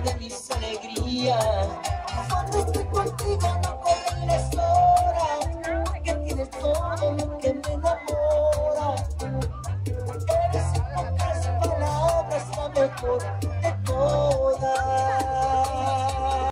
de mis alegrías. Cuando estoy contigo no corren las horas, que tienes todo lo que me enamora. Eres en pocas palabras la mejor de todo.